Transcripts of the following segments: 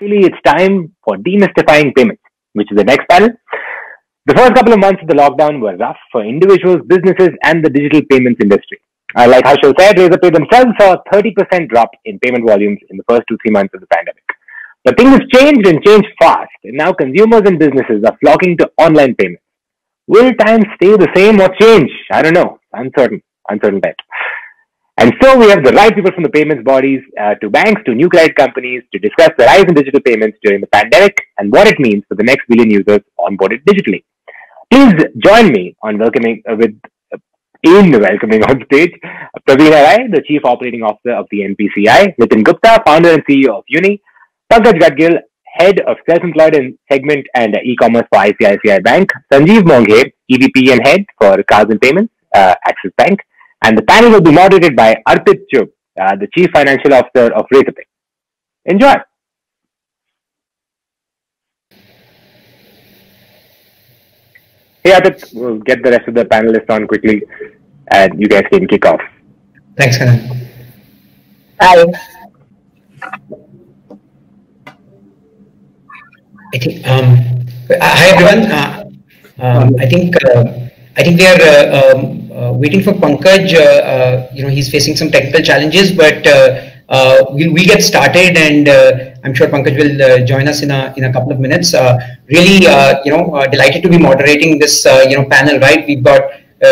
Actually, it's time for demystifying payments, which is the next panel. The first couple of months of the lockdown were rough for individuals, businesses, and the digital payments industry. Uh, like Harshal said, Razorpay themselves saw a 30% drop in payment volumes in the first two, three months of the pandemic. But things have changed and changed fast, and now consumers and businesses are flocking to online payments. Will times stay the same or change? I don't know. Uncertain. Uncertain bet. And so we have the right people from the payments bodies uh, to banks to new credit companies to discuss the rise in digital payments during the pandemic and what it means for the next billion users onboarded digitally. Please join me on welcoming uh, with uh, in welcoming on stage Praveena Rai, the Chief Operating Officer of the NPCI, Nitin Gupta, Founder and CEO of Uni, Pankaj Gadgil, Head of Self-Employed and Segment and E-Commerce for ICICI Bank, Sanjeev Moghe, EVP and Head for Cards and Payments, uh, Axis Bank, and the panel will be moderated by Arpit Chug, uh, the Chief Financial Officer of Razorpay. Enjoy! Hey, Arpit, we'll get the rest of the panelists on quickly, and you guys can kick off. Thanks, Kanan. Hi. I think, um, hi everyone. Uh, um, I think uh, I think we are uh, um, waiting for Pankaj. Uh, uh, you know, he's facing some technical challenges, but we'll, we'll get started, and I'm sure Pankaj will join us in a in a couple of minutes. really, you know, delighted to be moderating this you know panel. Right, we've got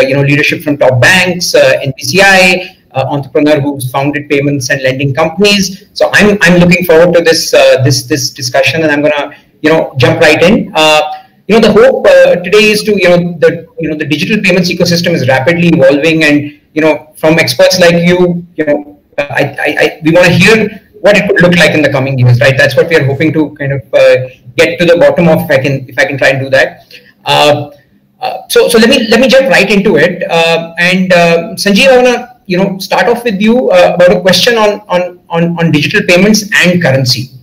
you know leadership from top banks, NPCI. Uh, entrepreneur who's founded payments and lending companies. So I'm I'm looking forward to this uh, this this discussion, and I'm gonna you know jump right in. Uh, you know the hope uh, today is to you know the you know the digital payments ecosystem is rapidly evolving, and you know from experts like you, you know I, I, I we want to hear what it could look like in the coming years, right? That's what we are hoping to kind of uh, get to the bottom of. If I can if I can try and do that. Uh, uh, so so let me let me jump right into it. Uh, and Sanjeev, I wanna you know start off with you about a question on on on on digital payments and currency.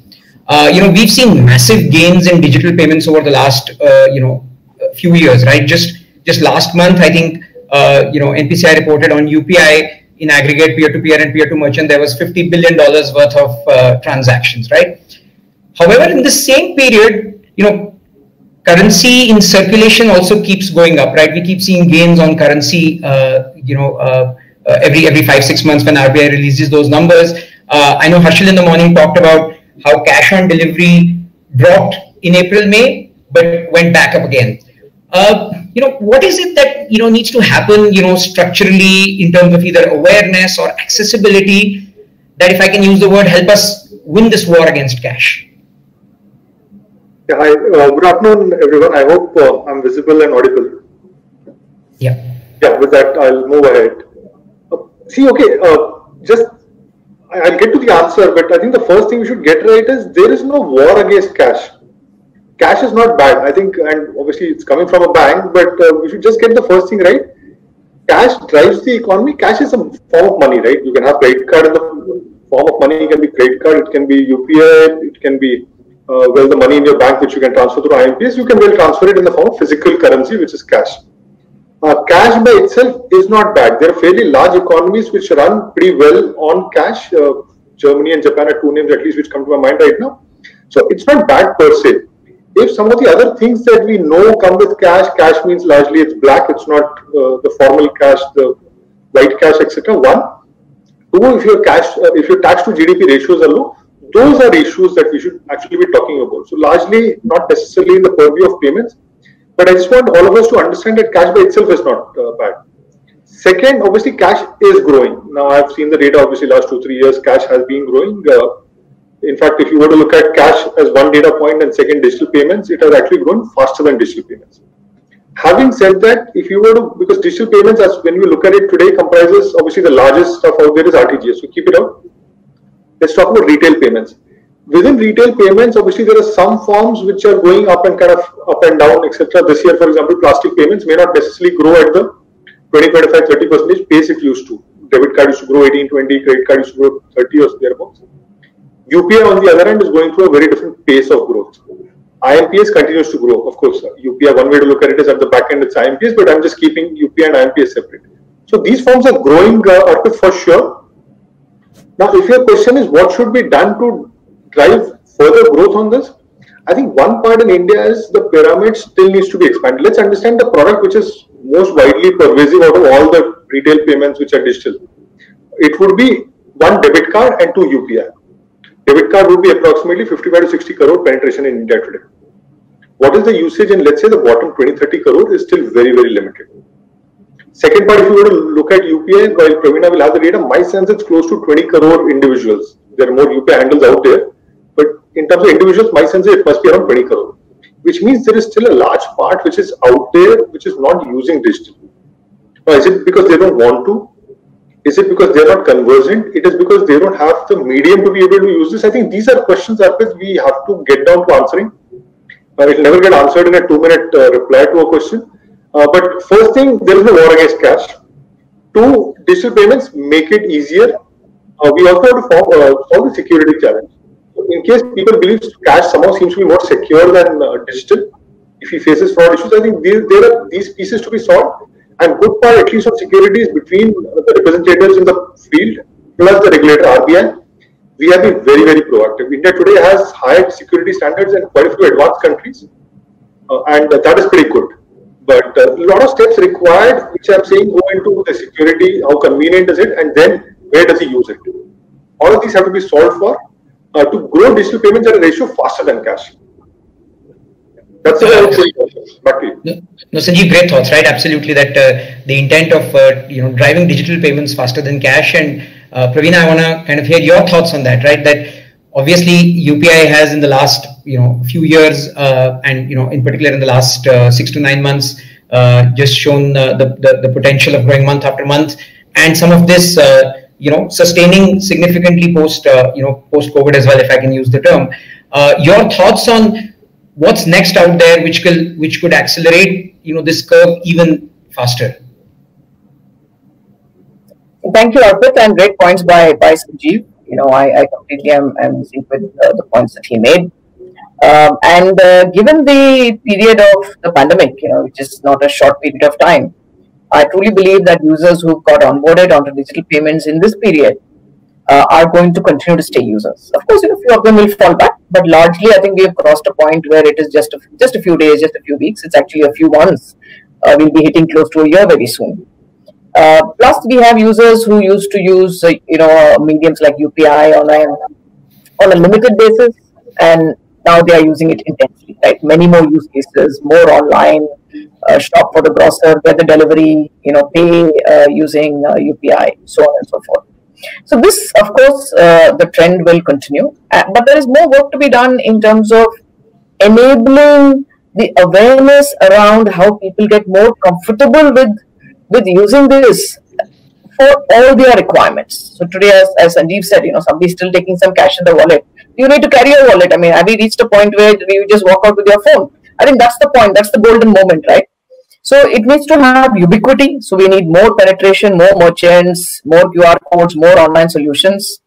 Uh, you know, we've seen massive gains in digital payments over the last, uh, you know, few years, right? Just just last month, I think, uh, you know, NPCI reported on UPI in aggregate peer-to-peer and peer-to-merchant, there was 50 billion dollars worth of uh, transactions, right? However, in the same period, you know, currency in circulation also keeps going up, right? We keep seeing gains on currency, uh, you know, every every five six months when RBI releases those numbers. I know Harshal in the morning talked about how cash on delivery dropped in April, May, but went back up again. Uh, you know, what is it that, you know, needs to happen, you know, structurally in terms of either awareness or accessibility that if I can use the word, help us win this war against cash? Yeah, hi, uh, good afternoon, everyone. I hope uh, I'm visible and audible. Yeah. Yeah, with that, I'll move ahead. Uh, see, okay, uh, just I'll get to the answer, but I think the first thing we should get right is there is no war against cash. Cash is not bad. I think, and obviously it's coming from a bank, but uh, we should just get the first thing right. Cash drives the economy. Cash is a form of money, right? You can have credit card in the form of money. It can be credit card. It can be UPI. It can be uh, well the money in your bank which you can transfer through IMPS. You can well transfer it in the form of physical currency, which is cash. Uh, cash by itself is not bad. There are fairly large economies which run pretty well on cash. Uh, Germany and Japan are two names at least which come to my mind right now. So it's not bad per se. If some of the other things that we know come with cash, cash means largely it's black. It's not uh, the formal cash, the white cash, etc. One, two. If your cash, uh, if your tax to GDP ratios are low, those are issues that we should actually be talking about. So largely not necessarily in the purview of payments but I just want all of us to understand that cash by itself is not uh, bad. Second, obviously, cash is growing. Now, I've seen the data, obviously, last two, three years, cash has been growing. Uh, in fact, if you were to look at cash as one data point and second digital payments, it has actually grown faster than digital payments. Having said that, if you were to, because digital payments, as when we look at it today, comprises obviously the largest stuff out there is RTGS. So keep it up. Let's talk about retail payments within retail payments, obviously there are some forms which are going up and kind of up and down, etc. This year, for example, plastic payments may not necessarily grow at the 20, 25, 30 percentage pace it used to. Debit card used to grow 18, 20, credit card used to grow 30 or thereabouts. UPI on the other end is going through a very different pace of growth. IMPS continues to grow, of course. UPI, one way to look at it is at the back end, it's IMPS, but I'm just keeping UPI and IMPS separate. So these forms are growing uh, for sure. Now, if your question is what should be done to drive further growth on this, I think one part in India is the pyramid still needs to be expanded. Let's understand the product which is most widely pervasive out of all the retail payments which are digital. It would be one debit card and two UPI. Debit card would be approximately 55 to 60 crore penetration in India today. What is the usage in let's say the bottom 20 30 crore is still very very limited. Second part, if you were to look at UPI, while Praveena will have the data, my sense it's close to 20 crore individuals. There are more UPI handles out there, in terms of individuals, my sense is it must be around 20 crore, which means there is still a large part which is out there which is not using digital. Now, is it because they don't want to? Is it because they're not conversant? It is because they don't have the medium to be able to use this. I think these are questions that we have to get down to answering. Uh, it will never get answered in a two-minute uh, reply to a question. Uh, but first thing, there is no war against cash. Two, digital payments make it easier. Uh, we also have to uh, solve the security challenge. In case people believe cash somehow seems to be more secure than uh, digital, if he faces fraud issues, I think there, there are these pieces to be solved. And good part, at least of security, is between the representatives in the field plus the regulator RBI. We have been very, very proactive. India today has higher security standards in quite a few advanced countries, uh, and that is pretty good. But a lot of steps required, which I'm saying go into the security, how convenient is it, and then where does he use it? All of these have to be solved for uh, to grow digital payments at a ratio faster than cash. That's the back to you. No, no, Sanjeev, great thoughts, right? Absolutely, that uh, the intent of uh, you know driving digital payments faster than cash. And uh, Praveena, I want to kind of hear your thoughts on that, right? That obviously UPI has in the last you know few years uh, and you know in particular in the last uh, six to nine months uh, just shown the, the, the potential of growing month after month and some of this you know sustaining significantly post uh, you know post covid as well if i can use the term. Uh, your thoughts on what's next out there which will which could accelerate you know this curve even faster? Thank you Arpit and great points by by Sanjeev. You know, I, I completely am, am sync with uh, the points that he made. Um, and uh, given the period of the pandemic, you know, which is not a short period of time, I truly believe that users who got onboarded onto digital payments in this period uh, are going to continue to stay users. Of course, you know, a few of them will fall back, but largely, I think we have crossed a point where it is just a, just a few days, just a few weeks. It's actually a few months. Uh, we'll be hitting close to a year very soon. Uh, plus, we have users who used to use, uh, you know, mediums like UPI on a on a limited basis, and now they are using it intensely. Right, many more use cases, more online, uh, shop for the grocer, get the delivery, you know, pay uh, using UPI, uh, so on and so forth. So this, of course, uh, the trend will continue, but there is more work to be done in terms of enabling the awareness around how people get more comfortable with with using this for all their requirements. So today, as, as Sanjeev said, you know, somebody's still taking some cash in the wallet. You need to carry your wallet. I mean, have we reached a point where you just walk out with your phone? I think that's the point. That's the golden moment, right? So it needs to have ubiquity. So we need more penetration, more merchants, more QR codes, more online solutions.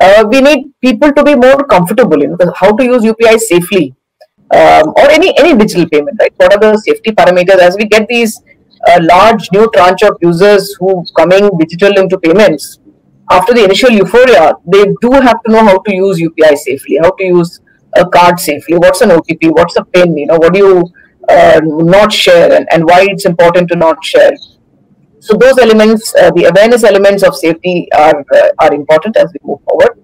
Uh, we need people to be more comfortable, you know, how to use UPI safely um, or any any digital payment, right? What are the safety parameters as we get these a large new tranche of users who coming digital into payments after the initial euphoria they do have to know how to use upi safely how to use a card safely. What's an otp what's a pin? You know what do you uh, not share and, and why it's important to not share? So those elements uh, the awareness elements of safety are uh, are important as we move forward.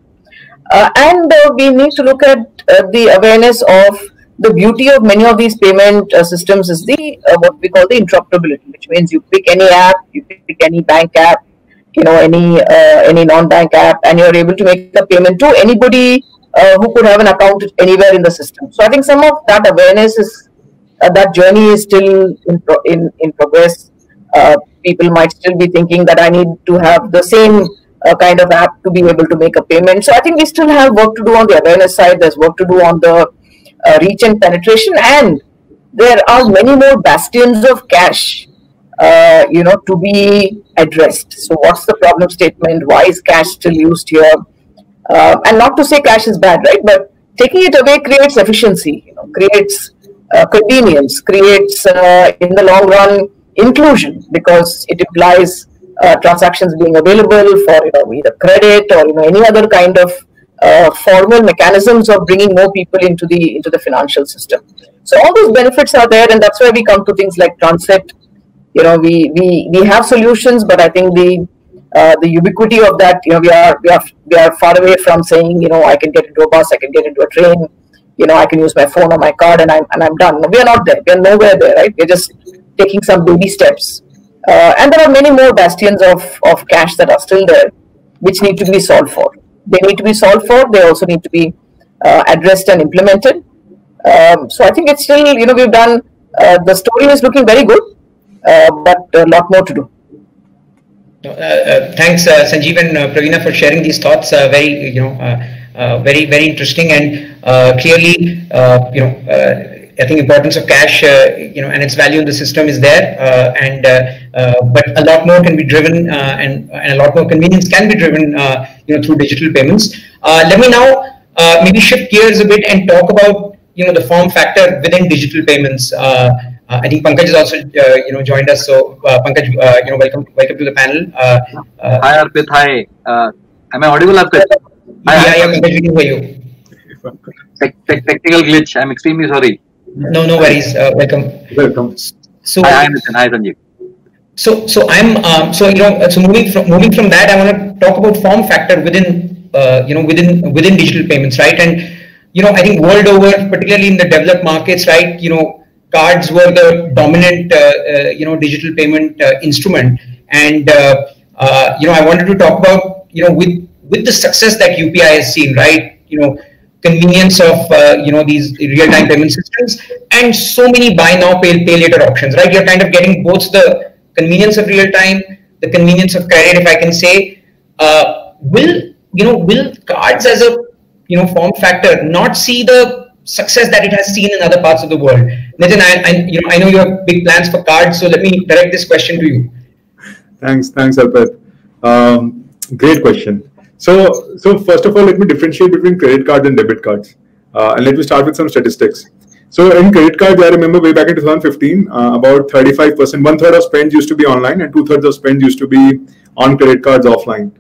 Uh, and uh, we need to look at uh, the awareness of the beauty of many of these payment systems is the what we call the interoperability, which means you pick any app, you pick any bank app, you know any uh, any non-bank app, and you're able to make a payment to anybody uh, who could have an account anywhere in the system. So I think some of that awareness is uh, that journey is still in pro- in, in progress. Uh, people might still be thinking that I need to have the same kind of app to be able to make a payment. So I think we still have work to do on the awareness side. There's work to do on the uh, reach and penetration and there are many more bastions of cash uh, you know to be addressed so what's the problem statement why is cash still used here uh, and not to say cash is bad right but taking it away creates efficiency you know, creates uh, convenience creates uh, in the long run inclusion because it implies uh, transactions being available for you know either credit or you know any other kind of uh, formal mechanisms of bringing more people into the into the financial system. So all those benefits are there, and that's why we come to things like transit. You know, we we we have solutions, but I think the uh, the ubiquity of that, you know, we are we are we are far away from saying, you know, I can get into a bus, I can get into a train, you know, I can use my phone or my card, and I'm and I'm done. We are not there. We are nowhere there, right? We're just taking some baby steps, uh, and there are many more bastions of of cash that are still there, which need to be solved for. They need to be solved for. They also need to be uh, addressed and implemented. Um, so I think it's still, you know, we've done. Uh, the story is looking very good, Uh, but a lot more to do. Uh, uh, thanks, uh, Sanjeev and uh, Praveena, for sharing these thoughts. Uh, very, you know, very, very interesting and clearly, you know, I think importance of cash, you know, and its value in the system is there, and but a lot more can be driven, and and a lot more convenience can be driven, you know, through digital payments. let me now maybe shift gears a bit and talk about you know the form factor within digital payments. Uh, I think Pankaj has also, uh, you know, joined us. So, uh, Pankaj, you know, welcome, welcome to the panel. hi, Arpit. Hi. am I audible, Arpit? Hi, yeah, yeah, Pankaj, we can hear you. Te te technical glitch. I'm extremely sorry. No, no worries. welcome. Welcome. So, hi, hi, Nitin. Hi, Sanjeev. So, so I'm, um, so you know, so moving from moving from that, I want to talk about form factor within, uh, you know, within within digital payments, right? And you know, I think world over, particularly in the developed markets, right? You know, cards were the dominant, uh, uh, you know, digital payment uh, instrument. And you know, I wanted to talk about you know with with the success that UPI has seen, right? You know, convenience of you know these real-time payment systems and so many buy now pay, pay later options, right? You're kind of getting both the convenience of real time, the convenience of credit, if I can say. will you know will cards as a you know form factor not see the success that it has seen in other parts of the world. Nitin, I, I, you know, I know you have big plans for cards, so let me direct this question to you. Thanks, thanks, Arpit. Um, great question. So, so first of all, let me differentiate between credit cards and debit cards, uh, and let me start with some statistics. So, in credit cards, I remember way back in 2015, uh, about 35%, one third of spends used to be online, and two thirds of spends used to be on credit cards offline.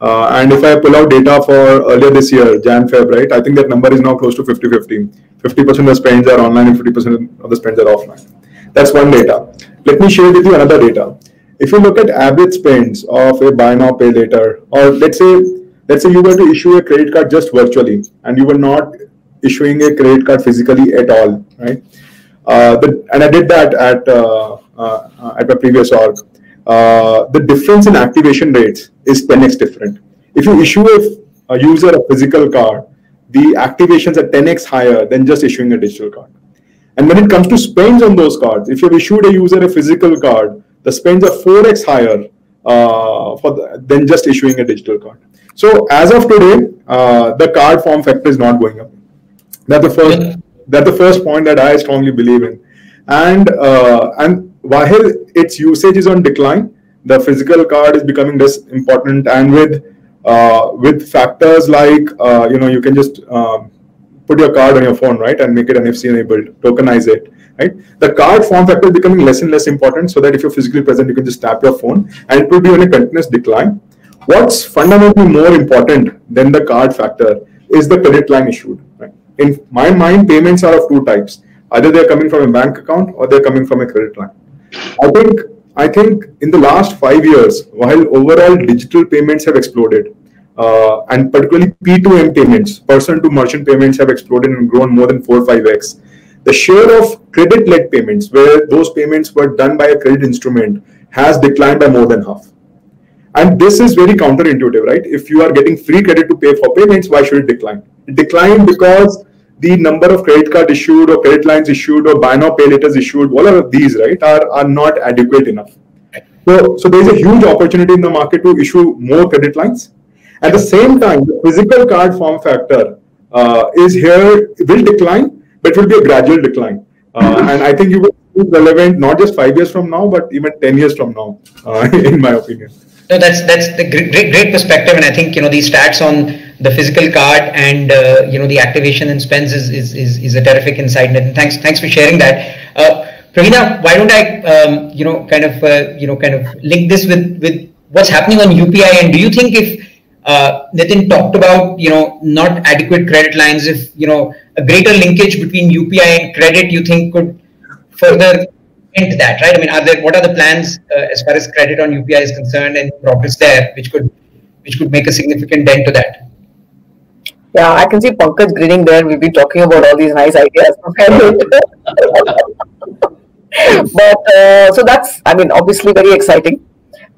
Uh, and if I pull out data for earlier this year, Jan Feb, right, I think that number is now close to 50 50. 50% of the spends are online and 50% of the spends are offline. That's one data. Let me share with you another data. If you look at average spends of a buy now pay later, or let's say let's say you were to issue a credit card just virtually and you were not issuing a credit card physically at all, right? Uh, and I did that at uh, uh, at my previous org. Uh, the difference in activation rates is 10x different. If you issue a, a user a physical card, the activations are 10x higher than just issuing a digital card. And when it comes to spends on those cards, if you've issued a user a physical card, the spends are 4x higher uh, for the, than just issuing a digital card. So as of today, uh, the card form factor is not going up. That's the first. That's the first point that I strongly believe in. And uh, and while its usage is on decline, the physical card is becoming less important. And with uh, with factors like uh, you know you can just um, put your card on your phone, right, and make it NFC enabled, tokenize it, right? The card form factor is becoming less and less important, so that if you're physically present, you can just tap your phone, and it will be on a continuous decline. What's fundamentally more important than the card factor is the credit line issued. Right? In my mind, payments are of two types: either they're coming from a bank account or they're coming from a credit line. I think I think in the last five years, while overall digital payments have exploded, uh, and particularly P2M payments, person to merchant payments have exploded and grown more than 4 5x. The share of credit led payments, where those payments were done by a credit instrument, has declined by more than half. And this is very counterintuitive, right? If you are getting free credit to pay for payments, why should it decline? It declined because the number of credit card issued or credit lines issued or buy now pay letters issued, all of these, right, are, are not adequate enough. So, so there's a huge opportunity in the market to issue more credit lines at the same time, the physical card form factor uh, is here, will decline, but it will be a gradual decline. Uh, and I think you will be relevant not just five years from now, but even 10 years from now, uh, in my opinion. No, that's that's the great, great, great perspective, and I think you know these stats on the physical card and uh, you know the activation and spends is is, is, is a terrific insight. And thanks thanks for sharing that. Uh, Praveena, why don't I um, you know kind of uh, you know kind of link this with with what's happening on UPI? And do you think if uh, Nitin talked about, you know, not adequate credit lines. If you know a greater linkage between UPI and credit, you think could further into that, right? I mean, are there what are the plans uh, as far as credit on UPI is concerned and progress there, which could which could make a significant dent to that? Yeah, I can see Pankaj grinning there. We've been talking about all these nice ideas. but uh, so that's, I mean, obviously very exciting.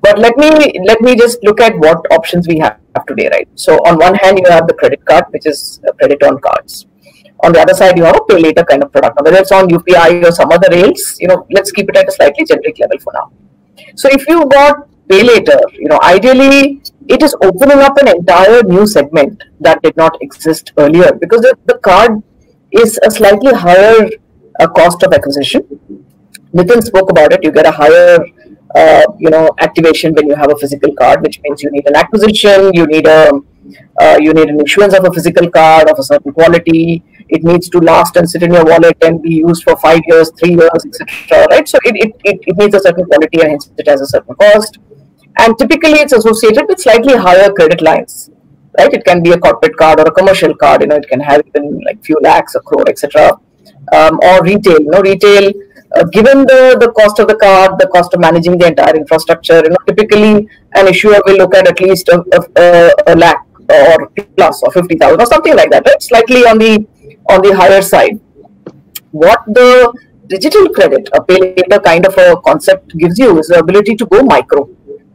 But let me let me just look at what options we have today, right? So on one hand, you have the credit card, which is credit on cards. On the other side, you have a pay later kind of product. Whether it's on UPI or some other rails, you know, let's keep it at a slightly generic level for now. So if you got pay later, you know, ideally it is opening up an entire new segment that did not exist earlier because the, the card is a slightly higher uh, cost of acquisition. Nitin spoke about it. You get a higher, uh, you know, activation when you have a physical card, which means you need an acquisition, you need a, uh, you need an issuance of a physical card of a certain quality. It needs to last and sit in your wallet and be used for five years, three years, etc. Right? So it, it, it, it needs a certain quality and hence it has a certain cost and typically it's associated with slightly higher credit lines right? It can be a corporate card or a commercial card you know it can have even like few lakhs a crore etc um, or retail. You know retail uh, given the the cost of the card the cost of managing the entire infrastructure you know typically an issuer will look at at least a, a, a lakh or plus or 50000 or something like that right? Slightly on the on the higher side. What the digital credit a pay later kind of a concept gives you is the ability to go micro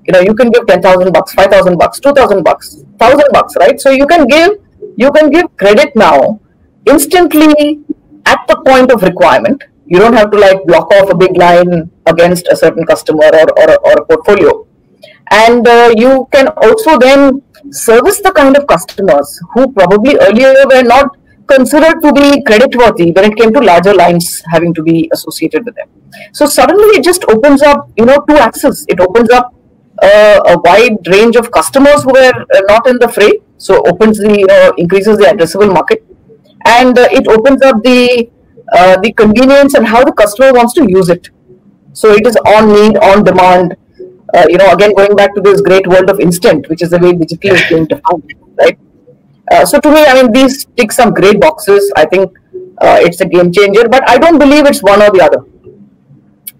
you know you can give 10000 bucks 5000 bucks 2000 bucks 1000 bucks right? So you can give you can give credit now instantly at the point of requirement. You don't have to like block off a big line against a certain customer or, or, or a portfolio. And uh, you can also then service the kind of customers who probably earlier were not considered to be credit worthy when it came to larger lines having to be associated with them. So suddenly it just opens up you know two axes. It opens up a wide range of customers who were uh, not in the fray. So opens the you increases the addressable market, and uh, it opens up the uh, the convenience and how the customer wants to use it. So it is on need, on demand. Uh, you know, again going back to this great world of instant, which is the way digital is being defined, right? Uh, so to me, I mean, these tick some great boxes. I think it's a game changer, but I don't believe it's one or the other.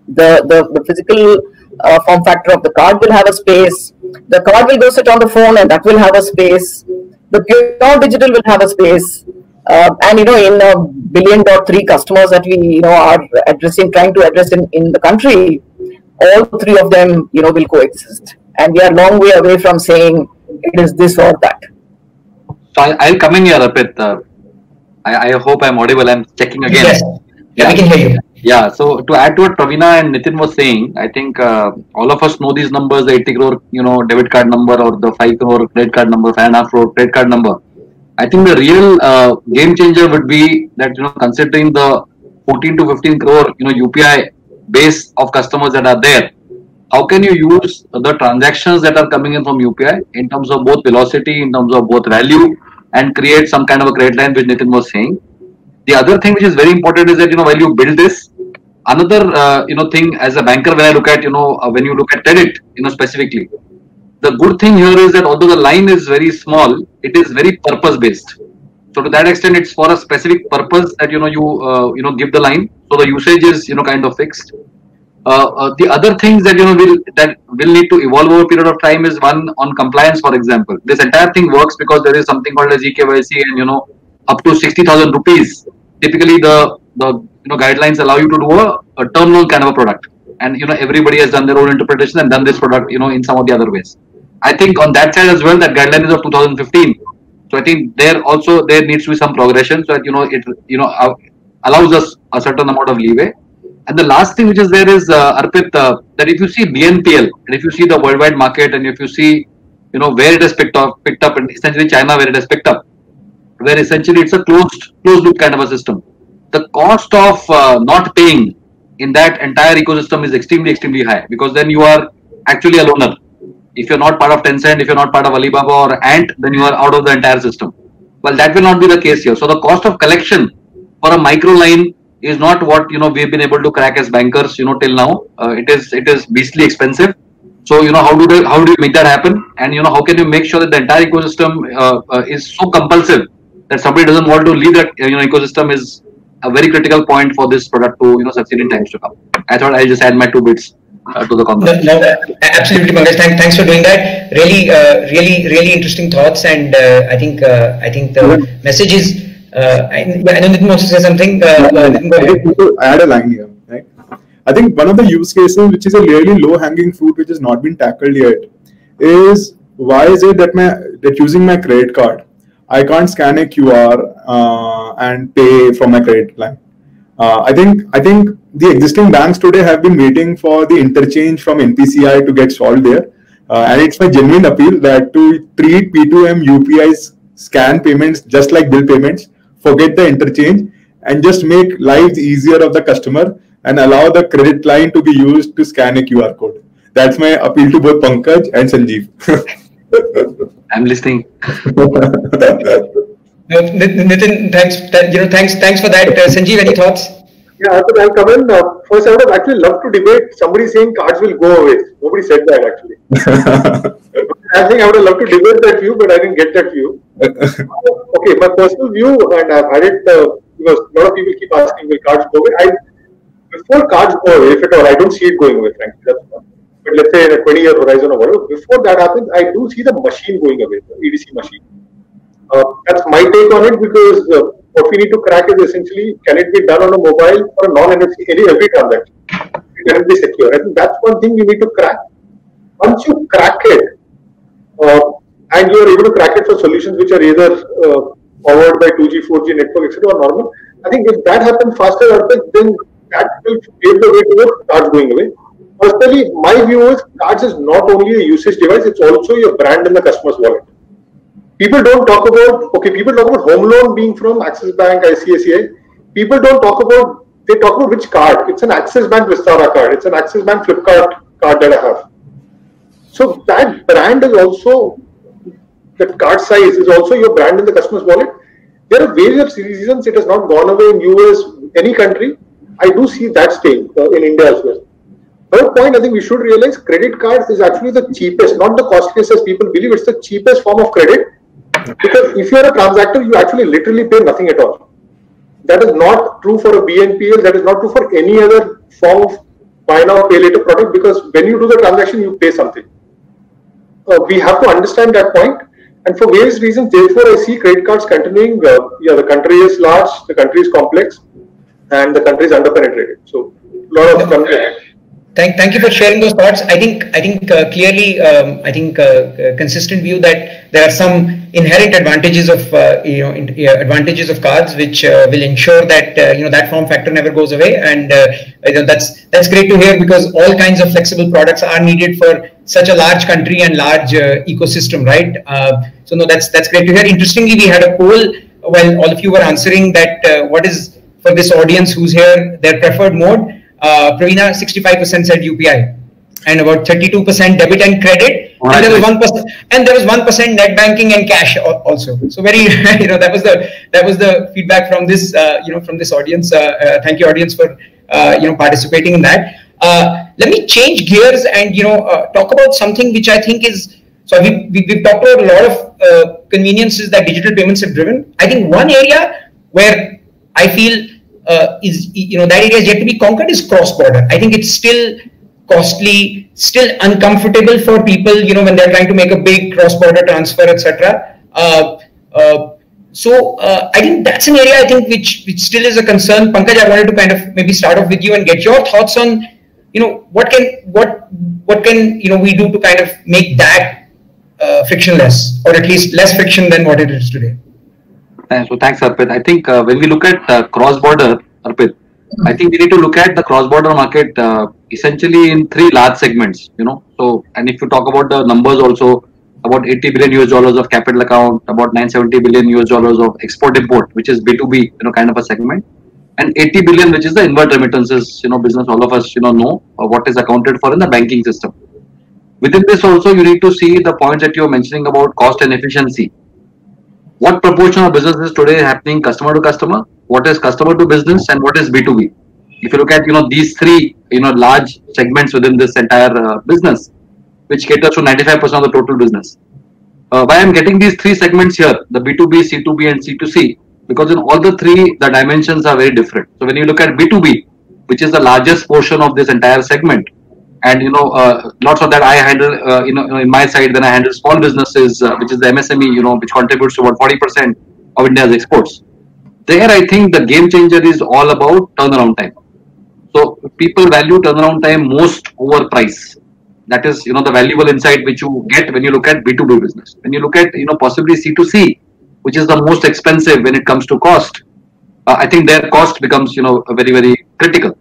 The the, the physical uh, form factor of the card will have a space. The card will go sit on the phone and that will have a space. The pure digital will have a space. Uh, and you know, in a billion dot three customers that we you know are addressing, trying to address in, in the country, all three of them you know will coexist. And we are long way away from saying it is this or that. So I, will come in here, Arpit. Uh, I, I hope I'm audible. I'm checking again. Yes. Yeah, I can hear you. Yeah, so to add to what Praveena and Nitin was saying, I think uh, all of us know these numbers, the 80 crore, you know, debit card number or the 5 crore credit card number, 5.5 crore credit card number. I think the real uh, game changer would be that, you know, considering the 14 to 15 crore, you know, UPI base of customers that are there, how can you use the transactions that are coming in from UPI in terms of both velocity, in terms of both value, and create some kind of a credit line, which Nitin was saying. The other thing which is very important is that, you know, while you build this, another uh, you know thing as a banker when i look at you know uh, when you look at credit you know specifically the good thing here is that although the line is very small it is very purpose based so to that extent it's for a specific purpose that you know you uh, you know give the line. So the usage is you know kind of fixed. Uh, uh, the other things that you know will that will need to evolve over a period of time is one on compliance for example. This entire thing works because there is something called as eKYC and you know up to 60000 rupees. Typically the the you know guidelines allow you to do a, a kind of a product. And you know everybody has done their own interpretation and done this product you know in some of the other ways. I think on that side as well that guideline is of 2015 so i think there also there needs to be some progression so that you know it you know uh, allows us a certain amount of leeway. And the last thing which is there is uh, Arpit uh, that if you see BNPL and if you see the worldwide market and if you see you know where it has picked up picked up and essentially China where it has picked up where essentially it's a closed closed loop kind of a system the cost of uh, not paying in that entire ecosystem is extremely, extremely high because then you are actually a loner. If you're not part of Tencent, if you're not part of Alibaba or Ant, then you are out of the entire system. Well, that will not be the case here. So the cost of collection for a micro line is not what you know we've been able to crack as bankers, you know, till now. Uh, it is it is beastly expensive. So you know how do they, how do you make that happen? And you know how can you make sure that the entire ecosystem uh, uh, is so compulsive that somebody doesn't want to leave that uh, you know ecosystem is a very critical point for this product to you know succeed in times to come. I thought I'll just add my two bits uh, to the conversation. No, no, absolutely, Pankaj. Thanks, thanks for doing that. Really, uh, really, really interesting thoughts, and uh, I think uh, I think the message is. Uh, I, I know Nitin wants to say something. Uh, uh, Nitin, go I ahead. think to add a line here, right? I think one of the use cases, which is a really low-hanging fruit, which has not been tackled yet, is why is it that my that using my credit card, I can't scan a QR uh, and pay from my credit line. Uh, I think I think the existing banks today have been waiting for the interchange from NPCI to get solved there, uh, and it's my genuine appeal that to treat P2M UPI's scan payments just like bill payments, forget the interchange, and just make lives easier of the customer and allow the credit line to be used to scan a QR code. That's my appeal to both Pankaj and Sanjeev. I'm listening. No, Nitin, Nitin, thanks. You know, thanks, thanks for that. Uh, Sanjeev, any thoughts? Yeah, Arpit, I'll come in. Uh, first, I would have actually loved to debate somebody saying cards will go away. Nobody said that actually. I think I would have loved to debate that view, but I didn't get that view. okay, my personal view, and I've had it uh, because a lot of people keep asking, will cards go away? I, before cards go away, if at all, I don't see it going away, frankly. That's one. But let's say in a 20 year horizon or whatever, before that happens, I do see the machine going away, the EDC machine. Uh, that's my take on it because uh, what we need to crack is essentially can it be done on a mobile or a non-NFC any every transaction? Can it be secure? I think that's one thing you need to crack. Once you crack it, uh, and you are able to crack it for solutions which are either uh, powered by 2G, 4G network, etc., or normal. I think if that happens faster, then that will pave the way towards cards going away. Personally, my view is cards is not only a usage device; it's also your brand in the customer's wallet. People don't talk about okay people talk about home loan being from axis bank ICICI. people don't talk about they talk about which card. It's an axis bank vistara card. It's an axis bank flipkart card that i have. So that brand is also that card size is also your brand in the customer's wallet. There are various reasons it has not gone away in us any country. I do see that staying uh, in india as well Third point, I think we should realize credit cards is actually the cheapest, not the costliest as people believe. It's the cheapest form of credit because if you're a transactor, you actually literally pay nothing at all. That is not true for a BNPL. That is not true for any other form of buy now, pay later product because when you do the transaction, you pay something. Uh, we have to understand that point. And for various reasons, therefore, I see credit cards continuing. Uh, yeah, the country is large, the country is complex, and the country is underpenetrated. So, lot of countries. Thank, thank you for sharing those thoughts. I think, I think uh, clearly, um, I think uh, uh, consistent view that there are some inherent advantages of uh, you know in, uh, advantages of cards, which uh, will ensure that you know that form factor never goes away, and you know, that's that's great to hear because all kinds of flexible products are needed for such a large country and large ecosystem, right? so no, that's that's great to hear. Interestingly, we had a poll when all of you were answering that what is for this audience who's here their preferred mode uh, Praveena, 65% said UPI and about 32% debit and credit. Oh, and there was one percent, and there was one percent net banking and cash also. So very, you know, that was the that was the feedback from this, uh, you know, from this audience. Uh, uh, thank you, audience, for uh, you know participating in that. Uh, let me change gears and you know uh, talk about something which I think is. So we, we we've talked about a lot of uh, conveniences that digital payments have driven. I think one area where I feel uh, is you know that area is yet to be conquered is cross border. I think it's still costly, still uncomfortable for people. You know when they're trying to make a big cross border transfer, etc. Uh, uh, so uh, I think that's an area I think which which still is a concern. Pankaj, I wanted to kind of maybe start off with you and get your thoughts on you know what can what what can you know we do to kind of make that uh, frictionless or at least less friction than what it is today. Uh, So thanks, Arpit. I think uh, when we look at uh, cross-border, Arpit, I think we need to look at the cross-border market uh, essentially in three large segments. You know, so and if you talk about the numbers also, about 80 billion US dollars of capital account, about 970 billion US dollars of export-import, which is B2B, you know, kind of a segment, and 80 billion, which is the inward remittances, you know, business. All of us, you know, know what is accounted for in the banking system. Within this also, you need to see the points that you are mentioning about cost and efficiency what proportion of business is today happening customer to customer what is customer to business and what is b2b if you look at you know these three you know large segments within this entire uh, business which caters to 95% of the total business. Uh, why I'm getting these three segments here, the B2B, C2B, and C2C, because in all the three, the dimensions are very different. So when you look at B2B, which is the largest portion of this entire segment, and you know, uh, lots of that I handle, uh, you know, in my side, then I handle small businesses, uh, which is the MSME, you know, which contributes to about 40% of India's exports. There, I think the game changer is all about turnaround time. So people value turnaround time most over price. That is, you know, the valuable insight which you get when you look at B2B business. When you look at, you know, possibly C2C, which is the most expensive when it comes to cost, uh, I think their cost becomes, you know, very, very critical.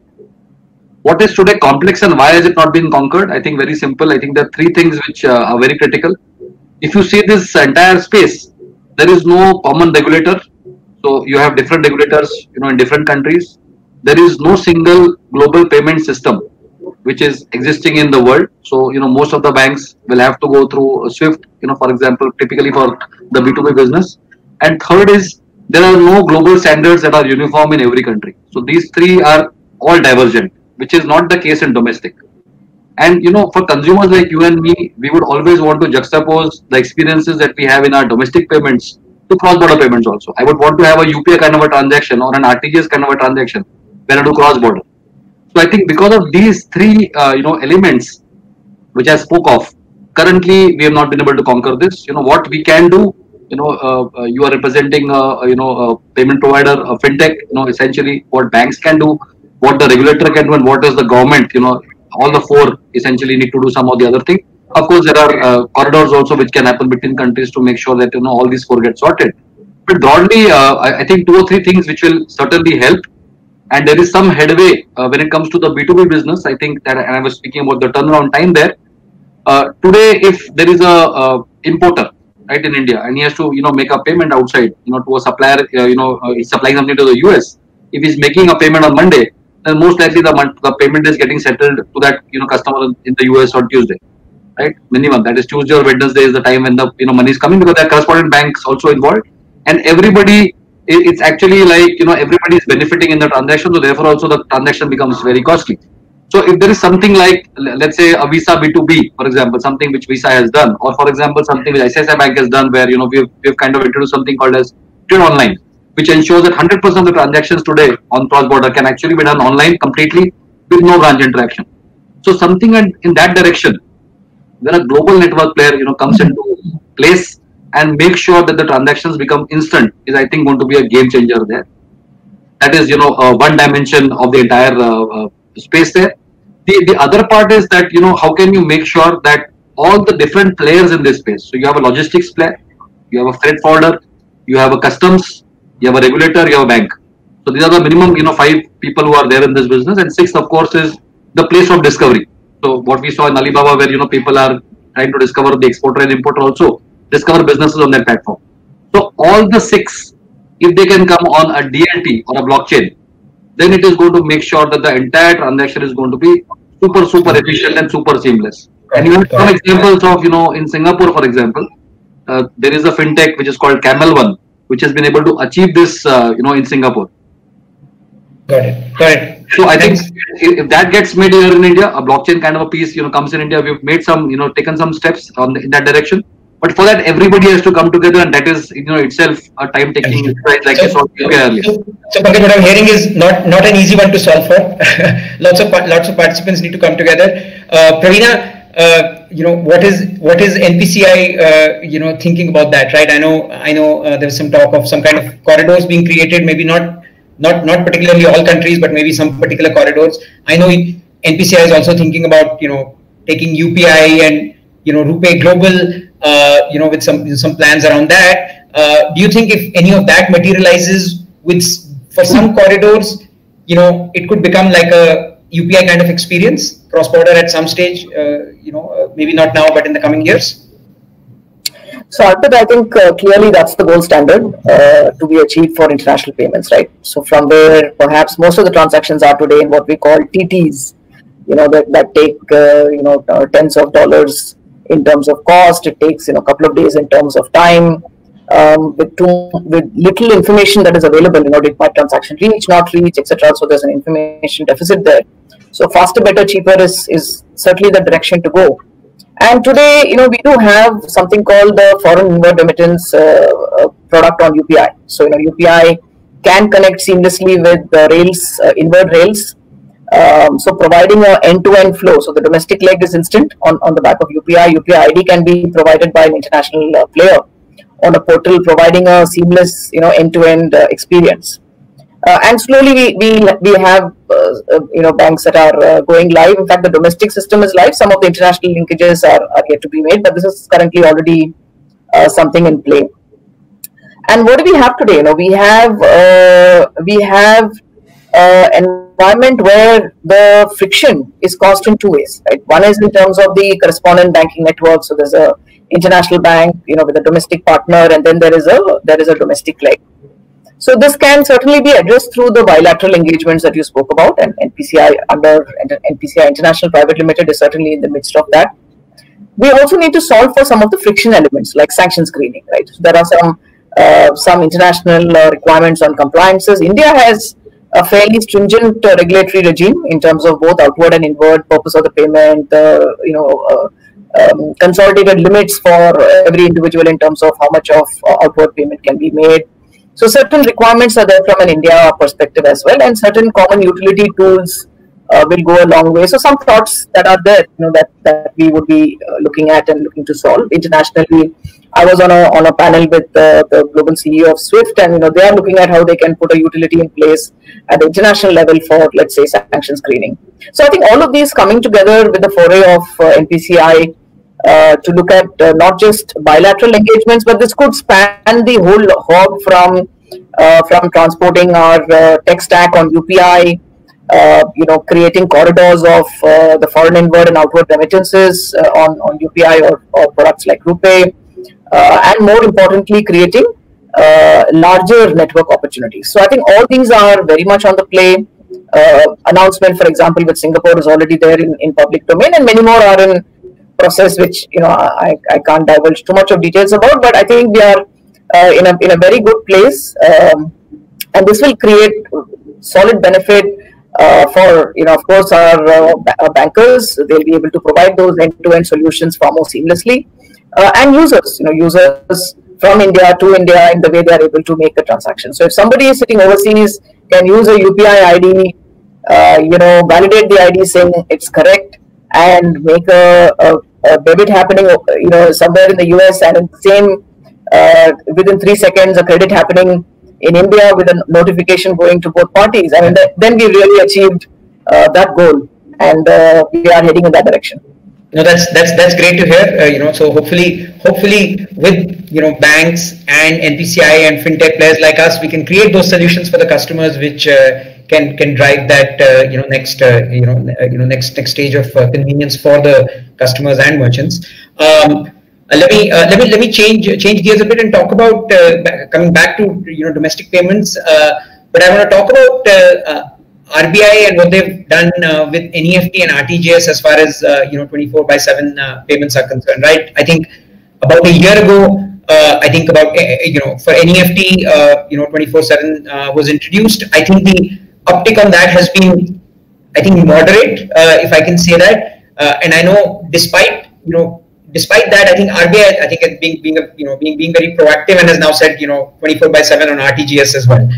What is today complex and why has it not been conquered? I think very simple. I think there are three things which uh, are very critical. If you see this entire space, there is no common regulator. So you have different regulators, you know, in different countries. There is no single global payment system which is existing in the world. So, you know, most of the banks will have to go through SWIFT, you know, for example, typically for the B2B business. And third is there are no global standards that are uniform in every country. So these three are all divergent, which is not the case in domestic. And, you know, for consumers like you and me, we would always want to juxtapose the experiences that we have in our domestic payments to cross-border payments also. I would want to have a UPI kind of a transaction or an RTGS kind of a transaction when I do cross-border so I think because of these three, uh, you know, elements which I spoke of, currently we have not been able to conquer this. You know, what we can do, you know, uh, uh, you are representing, you know, a payment provider, a fintech, you know, essentially what banks can do, what the regulator can do, and what is the government, you know, all the four essentially need to do some of the other thing. Of course, there are uh, corridors also which can happen between countries to make sure that, you know, all these four get sorted. But broadly, uh, I, think two or three things which will certainly help and there is some headway uh, when it comes to the B2B business. I think that, and I was speaking about the turnaround time there. Uh, today, if there is a, a, importer right in India and he has to you know make a payment outside, you know, to a supplier, uh, you know, uh, he's supplying something to the US. If he's making a payment on Monday, then most likely the the payment is getting settled to that you know customer in the US on Tuesday, right? Minimum that is Tuesday or Wednesday is the time when the you know money is coming because there are correspondent banks also involved, and everybody it's actually like you know everybody is benefiting in the transaction so therefore also the transaction becomes very costly so if there is something like let's say a visa b2b for example something which visa has done or for example something which icici bank has done where you know we've, we've kind of introduced something called as trade online which ensures that 100% of the transactions today on cross border can actually be done online completely with no branch interaction so something in that direction when a global network player you know comes into place and make sure that the transactions become instant is I think going to be a game changer there. That is, you know, uh, one dimension of the entire uh, uh, space there. The, the other part is that, you know, how can you make sure that all the different players in this space, so you have a logistics player, you have a freight forwarder, you have a customs, you have a regulator, you have a bank. So these are the minimum, you know, five people who are there in this business. And sixth, of course, is the place of discovery. So what we saw in Alibaba, where, you know, people are trying to discover the exporter and importer also discover businesses on that platform. So all the six, if they can come on a DLT or a blockchain, then it is going to make sure that the entire transaction is going to be super, super efficient and super seamless. And you have some examples of, you know, in Singapore, for example, uh, there is a fintech which is called Camel One, which has been able to achieve this, uh, you know, in Singapore. Got it. Got it. So I think if that gets made here in India, a blockchain kind of a piece, you know, comes in India. We've made some, you know, taken some steps on the, in that direction. But for that, everybody has to come together, and that is, you know, itself a time-taking exercise, like so, saw earlier. So, so Pankaj, what I'm hearing is not not an easy one to solve for. lots of lots of participants need to come together. Uh, uh, you know, what is what is NPCI, uh, you know, thinking about that, right? I know I know uh, there was some talk of some kind of corridors being created, maybe not not not particularly all countries, but maybe some particular corridors. I know NPCI is also thinking about you know taking UPI and you know RuPay global uh, you know, with some some plans around that. Uh, do you think if any of that materializes with for some corridors, you know, it could become like a UPI kind of experience, cross border at some stage? Uh, you know, maybe not now, but in the coming years. So, Arpit, I think uh, clearly that's the gold standard uh, to be achieved for international payments, right? So, from where perhaps most of the transactions are today in what we call TTs, you know, that, that take, uh, you know, tens of dollars in terms of cost. It takes you know a couple of days in terms of time. Um, with too, with little information that is available, you know, did my transaction reach, not reach, etc. So there's an information deficit there. So faster, better, cheaper is is certainly the direction to go. And today, you know, we do have something called the foreign inward remittance uh, uh product on UPI. So, you know, UPI can connect seamlessly with the rails, uh, inward rails. Um, so providing an end-to-end flow. So the domestic leg is instant on, on the back of UPI. UPI ID can be provided by an international uh, player on a portal, providing a seamless, you know, end-to-end uh, experience. Uh, and slowly we, we, we have, uh, uh, you know, banks that are uh, going live. In fact, the domestic system is live. Some of the international linkages are, are yet to be made, but this is currently already something in play. And what do we have today? You know, we have we have an environment where the friction is caused in two ways. Right? One is in terms of the correspondent banking network. So there's a international bank, you know, with a domestic partner, and then there is a there is a domestic leg. So this can certainly be addressed through the bilateral engagements that you spoke about, and NPCI under NPCI International Private Limited is certainly in the midst of that. We also need to solve for some of the friction elements like sanction screening, right? So there are some uh, some international uh, requirements on compliances. India has a fairly stringent uh, regulatory regime in terms of both outward and inward purpose of the payment, uh, you know, uh, um, consolidated limits for every individual in terms of how much of outward payment can be made. So certain requirements are there from an India perspective as well, and certain common utility tools uh, will go a long way. So some thoughts that are there, you know, that, that we would be uh, looking at and looking to solve internationally. I was on a on a panel with the global CEO of Swift, and you know they are looking at how they can put a utility in place at the international level for, let's say, sanction screening. So I think all of these coming together with the foray of uh, NPCI to look at uh, not just bilateral engagements, but this could span the whole hog from uh, from transporting our uh, tech stack on UPI, uh, you know, creating corridors of the foreign inward and outward remittances on on UPI or, or products like RuPay, and more importantly, creating larger network opportunities. So I think all these are very much on the play. announcement, for example, with Singapore is already there in, in public domain, and many more are in process which you know I, I can't divulge too much of details about but I think we are uh, in a in a very good place um, and this will create solid benefit uh, for you know of course our, uh, our, bankers. They'll be able to provide those end-to-end solutions far more seamlessly. Uh, and users you know users from India to India in the way they are able to make a transaction. So if somebody is sitting overseas can use a UPI ID uh, you know validate the ID saying it's correct and make a, a, a, debit happening, you know, somewhere in the US and in the same uh, within three seconds, a credit happening in India with a notification going to both parties. I mean, then we really achieved uh, that goal, and uh, we are heading in that direction. No, that's that's that's great to hear. Uh, you know, so hopefully, hopefully, with you know banks and NPCI and fintech players like us, we can create those solutions for the customers, which uh, can can drive that uh, you know next uh, you know uh, you know next next stage of convenience for the customers and merchants. Um, let me let me let me change change gears a bit and talk about coming back to you know domestic payments. but I want to talk about RBI and what they've done uh, with NEFT and RTGS as far as uh, you know 24 by 7 uh, payments are concerned, right? I think about a year ago, I think about you know for NEFT, you know 24/7 was introduced. I think the uptick on that has been, I think, moderate, uh, if I can say that. Uh, and I know, despite you know, despite that, I think RBI, I think, being being a, you know being being very proactive and has now said you know 24 by 7 on RTGS as well.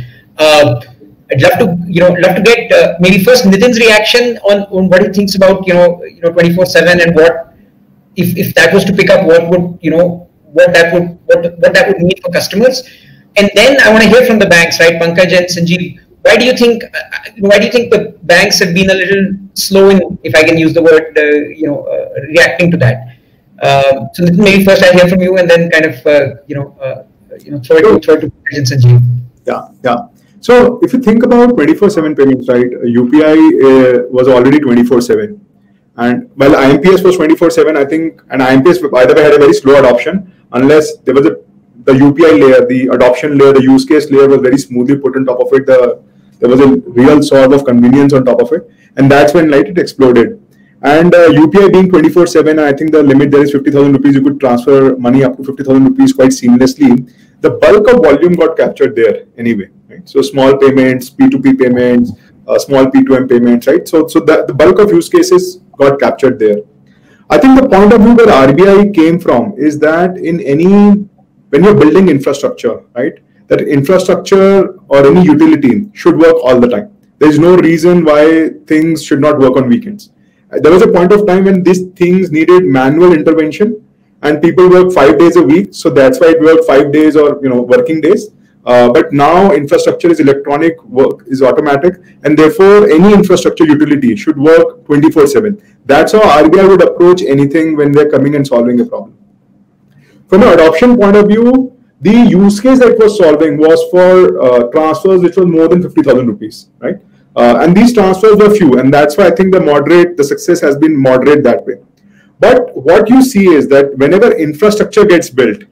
I'd love to you know love to get uh, maybe first Nitin's reaction on on what he thinks about you know you know 24 7 and what if if that was to pick up what would you know what that would what what that would mean for customers. And then I want to hear from the banks, right? Pankaj and Sanjeev why do you think uh, why do you think the banks have been a little slow in if i can use the word uh, you know uh, reacting to that um, so maybe first i hear from you and then kind of uh, you know uh, you know throw it throw it to Sanjeev. yeah yeah so if you think about 24/7 payments right UPI uh, was already 24/7 and while IMPS was 24/7 I think and IMPS by the way had a very slow adoption unless there was a the UPI layer the adoption layer the use case layer was very smoothly put on top of it the there was a real sort of convenience on top of it and that's when like it exploded. And uh, upi being 24 7 i think the limit there is 50000 rupees you could transfer money up to 50000 rupees quite seamlessly the bulk of volume got captured there anyway right so small payments p2p payments uh, small p2m payments right so so the, the bulk of use cases got captured there I think the point of view where RBI came from is that in any when you're building infrastructure, right, that infrastructure or any utility should work all the time. There's no reason why things should not work on weekends. There was a point of time when these things needed manual intervention and people work five days a week. So that's why it worked five days or you know working days. Uh, but now infrastructure is electronic, work is automatic, and therefore any infrastructure utility should work 24/7. That's how RBI would approach anything when they're coming and solving a problem. From an adoption point of view, the use case that was solving was for uh, transfers which was more than 50,000 rupees, right? Uh, and these transfers were few, and that's why I think the moderate, the success has been moderate that way. But what you see is that whenever infrastructure gets built,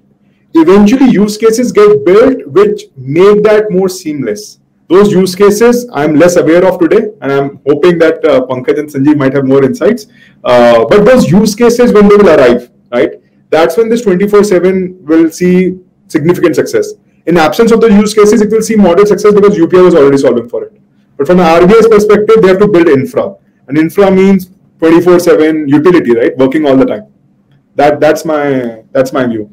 eventually use cases get built which make that more seamless. Those use cases I'm less aware of today, and I'm hoping that uh, Pankaj and Sanjeev might have more insights. Uh, but those use cases, when they will arrive, right, that's when this 24/7 will see significant success. In absence of the use cases, it will see moderate success because UPI was already solving for it. But from an RBI's perspective, they have to build infra, and infra means 24/7 utility, right, working all the time. That that's my that's my view.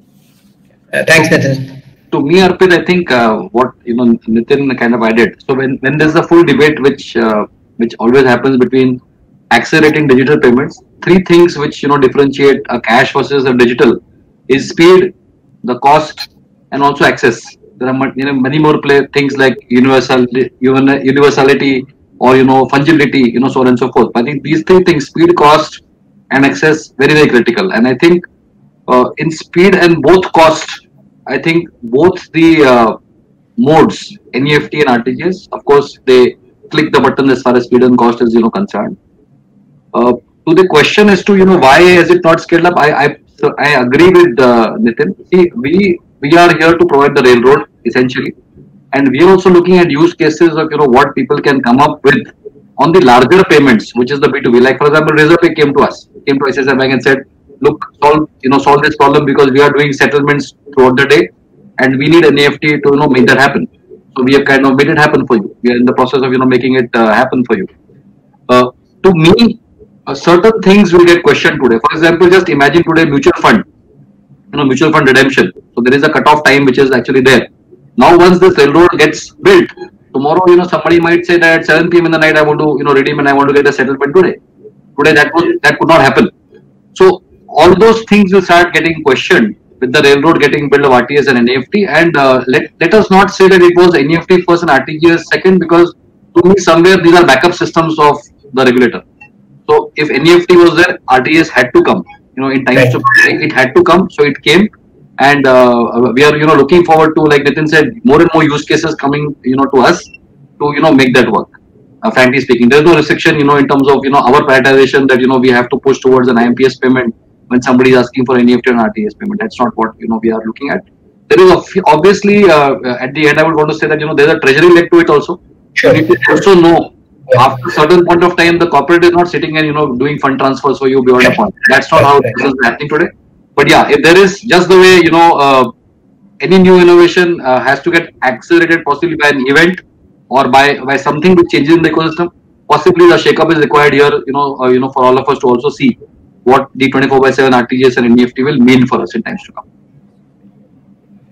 Uh, thanks, Nitin. To me, Arpit, I think uh, what you know Nitin kind of added. So when when there's a full debate, which uh, which always happens between accelerating digital payments, three things which you know differentiate a cash versus a digital is speed, the cost, and also access. There are you know, many more play, things like universal universality or you know fungibility, you know so on and so forth. I think these three things: speed, cost, and access, very very critical. And I think uh, in speed and both cost, I think both the uh, modes, NEFT and RTGS, of course, they click the button as far as speed and cost is you know concerned. Uh, to the question as to you know why is it not scaled up, I I, so I agree with uh, Nitin. See, we we are here to provide the railroad essentially, and we are also looking at use cases of you know what people can come up with on the larger payments, which is the B2B. Like for example, Razorpay came to us, came to ICICI Bank and said, look, solve, you know, solve this problem because we are doing settlements throughout the day and we need an NEFT to, you know, make that happen. So we have kind of made it happen for you. We are in the process of, you know, making it uh, happen for you. Uh, to me, uh, certain things will get questioned today. For example, just imagine today mutual fund, you know, mutual fund redemption. So there is a cutoff time which is actually there. Now, once this railroad gets built, tomorrow, you know, somebody might say that at 7 p.m. in the night, I want to, you know, redeem and I want to get a settlement today. Today, that would that could not happen. So all those things will start getting questioned with the railroad getting built of RTGS and NEFT. And uh, let, let us not say that it was NEFT first and RTGS second, because to me, somewhere these are backup systems of the regulator. So if NEFT was there, RTGS had to come. You know, in times to it had to come, so it came. And uh, we are, you know, looking forward to, like Nitin said, more and more use cases coming, you know, to us to, you know, make that work. Uh, frankly speaking, there's no restriction, you know, in terms of, you know, our prioritization that, you know, we have to push towards an IMPS payment when somebody is asking for NEFT and RTGS payment. That's not what you know we are looking at. There is obviously uh, at the end I would want to say that you know there's a treasury leg to it also. Sure. You also know after a certain point of time the corporate is not sitting and you know doing fund transfers for you beyond a point. That's not how this is happening today. But yeah, if there is just the way you know uh, any new innovation uh, has to get accelerated possibly by an event or by by something which changes in the ecosystem. Possibly the shake-up is required here, you know, uh, you know, for all of us to also see what the 24 by 7 RTGS and NEFT will mean for us in times to come.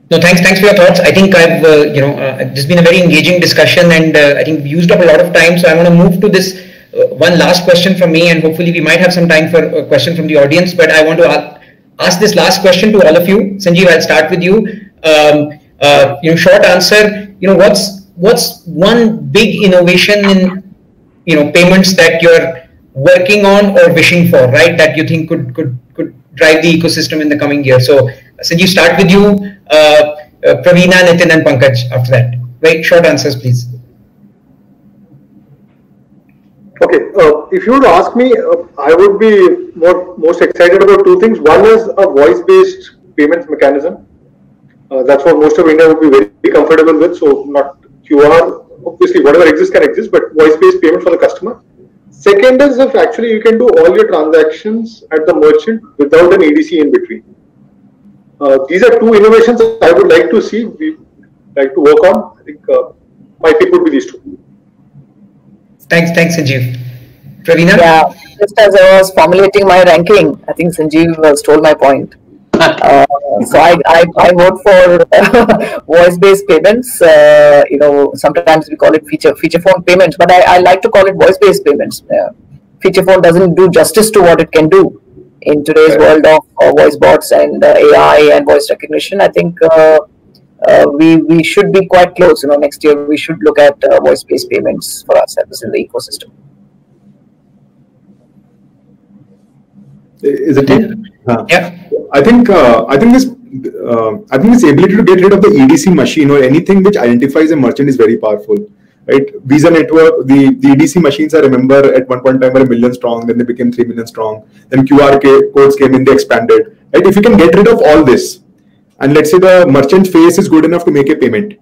No, thanks. Thanks for your thoughts. I think I've, uh, you know, uh, this has been a very engaging discussion, and uh, I think we used up a lot of time. So I want to move to this uh, one last question from me, and hopefully we might have some time for a question from the audience. But I want to ask this last question to all of you. Sanjeev, I'll start with you. Um, uh, you know, short answer. You know, what's what's one big innovation in you know payments that you're working on or wishing for, right? That you think could could could drive the ecosystem in the coming year. So, you start with you, uh, uh, Praveena, Nitin, and Pankaj. After that, right? Short answers, please. Okay, uh, if you would ask me, uh, I would be more most excited about two things. One is a voice-based payments mechanism. Uh, that's what most of India would be very comfortable with. So not QR. Obviously, whatever exists can exist, but voice-based payment for the customer. Second is if actually you can do all your transactions at the merchant without an EDC in between. Uh, these are two innovations I would like to see, we like to work on. I think uh, my pick would be these two. Thanks, thanks, Sanjeev. Praveena? Yeah, just as I was formulating my ranking, I think Sanjeev uh, stole my point. Uh, so I, I, I vote for voice-based payments. Uh, you know, sometimes we call it feature feature phone payments, but I, I like to call it voice-based payments. Uh, feature phone doesn't do justice to what it can do in today's world of uh, voice bots and uh, AI and voice recognition. I think uh, uh, we we should be quite close. You know, next year we should look at uh, voice-based payments for ourselves in the ecosystem. Is it me? Uh, Yeah. I think uh, I think this uh, I think this ability to get rid of the EDC machine or anything which identifies a merchant is very powerful. Right, Visa network, the, the EDC machines I remember at one point in time were a million strong, then they became three million strong. Then QR codes came in, they expanded. Right, if you can get rid of all this, and let's say the merchant face is good enough to make a payment,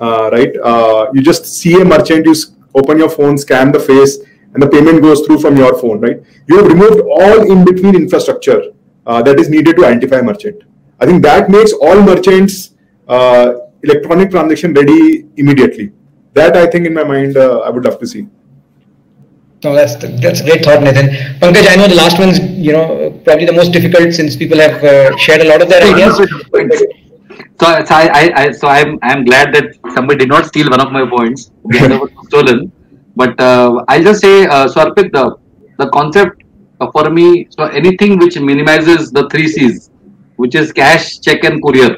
uh, right? Uh, you just see a merchant, you open your phone, scan the face, and the payment goes through from your phone, right? You have removed all in between infrastructure uh, that is needed to identify merchant. I think that makes all merchants uh, electronic transaction ready immediately. That I think in my mind, uh, I would love to see. No, that's that's a great thought, Nitin. Pankaj, I know the last one's you know probably the most difficult since people have uh, shared a lot of their ideas. So, so I, I, I, so I'm, I'm glad that somebody did not steal one of my points. Stolen. But uh, I'll just say, uh, so Arpit, the, the concept uh, for me, so anything which minimizes the three C's, which is cash, check, and courier.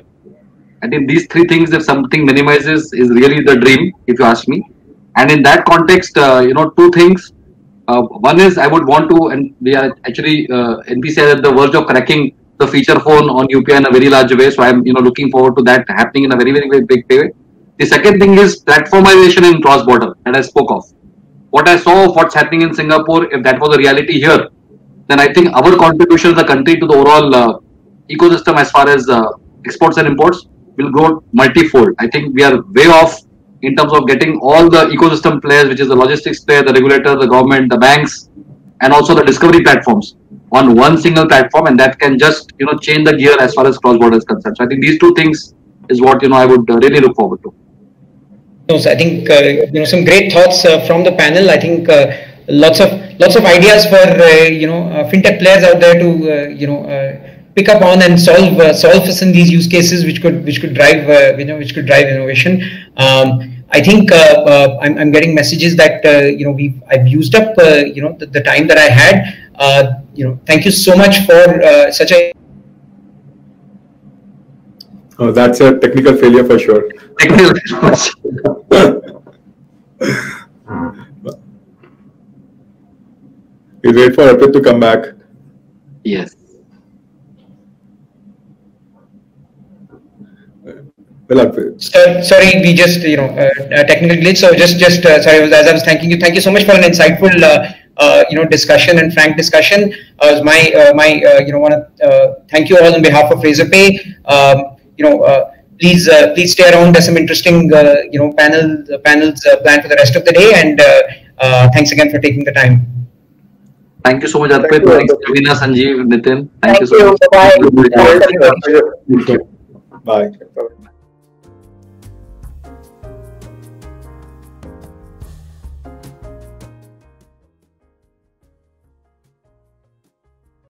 I think these three things, if something minimizes, is really the dream, if you ask me. And in that context, uh, you know, two things. Uh, one is I would want to, and we are actually uh, NPC are at the verge of cracking the feature phone on UPI in a very large way. So I'm, you know, looking forward to that happening in a very, very, very big way. The second thing is platformization in cross border that I spoke of. What I saw of what's happening in Singapore, if that was a reality here, then I think our contribution as a country to the overall uh, ecosystem as far as uh, exports and imports will grow multifold. I think we are way off in terms of getting all the ecosystem players, which is the logistics player, the regulator, the government, the banks, and also the discovery platforms on one single platform, and that can just you know change the gear as far as cross border is concerned. So I think these two things is what you know I would uh, really look forward to. No, so I think uh, you know some great thoughts uh, from the panel. I think uh, lots of lots of ideas for uh, you know uh, fintech players out there to you know pick up on and solve uh, solve for some of these use cases which could which could drive uh, you know which could drive innovation. Um, I think uh, uh, I'm, I'm getting messages that uh, you know we I've used up uh, you know the, the time that I had. Uh, you know, thank you so much for uh, such a Uh, that's a technical failure for sure. We'll wait for Arpit to come back. yes. Well, Arpit. So, sorry, we just you know uh, a technical glitch. So just just uh, sorry, as I was thanking you, thank you so much for an insightful uh, uh, you know discussion and frank discussion. Uh, my uh, my uh, you know want to uh, thank you all on behalf of Razorpay. Um, you know. Uh, Please, uh, please stay around. There's some interesting, uh, you know, panel uh, panels uh, planned for the rest of the day. And uh, uh, thanks again for taking the time. Thank you so much, Arpit. Thank you, Thanks, Ravina, Sanjeev, Nitin. Thank, Thank you so you. much. Bye-bye. Thank you. Thanks, everyone. Pleasure. Bye. Bye.